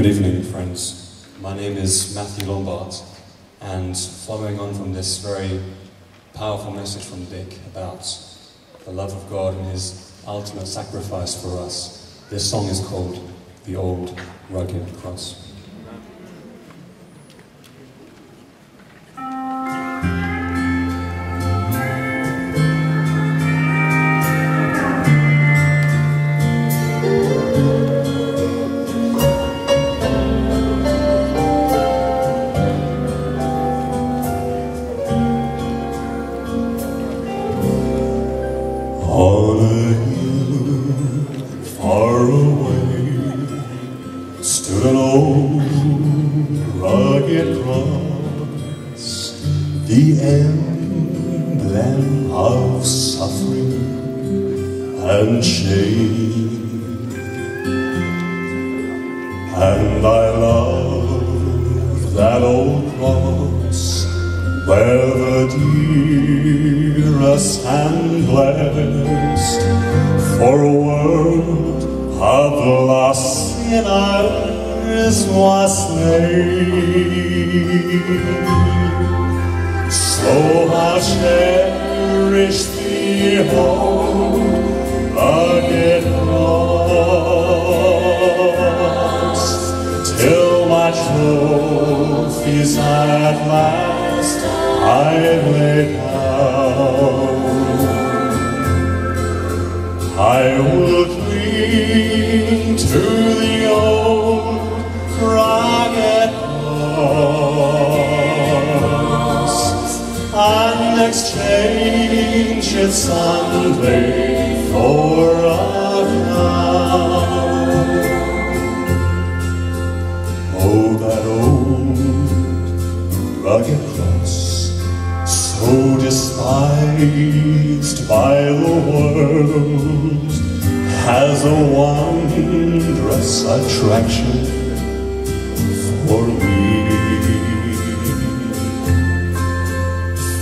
Good evening, friends. My name is Matthew Lombart, and following on from this very powerful message from Dick about the love of God and His ultimate sacrifice for us, this song is called The Old Rugged Cross. Hill far away stood an old rugged cross, the emblem of suffering and shame. And I love that old cross where the dearest and blessed for a world of lost sinners was slain. So I'll cherish the old rugged lost till my trophies at last I lay down. I will cling to the old rugged and exchange it someday for a crown. Oh, that old rugged despised by the world, has a wondrous attraction for me.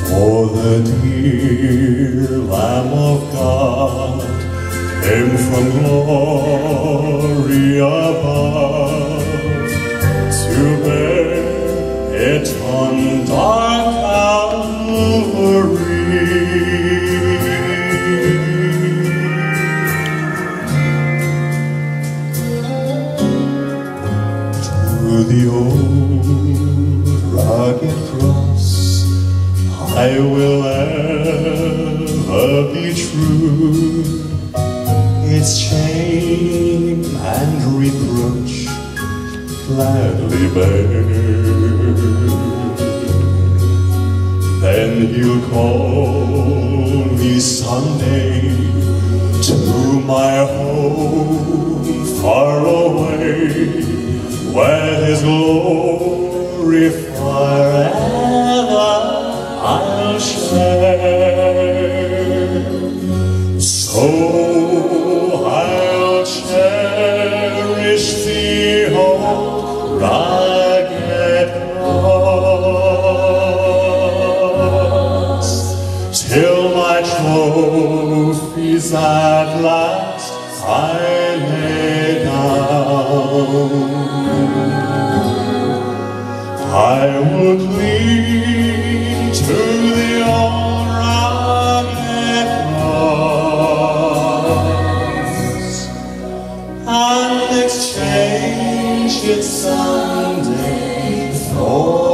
For the dear Lamb of God came from glory above to bear it on the old rugged cross I will ever be true. Its shame and reproach gladly bear. Then he'll call me someday to my home far away, where his glory forever I'll share. So I'll cherish the old rugged cross till my trophies at last Sunday. For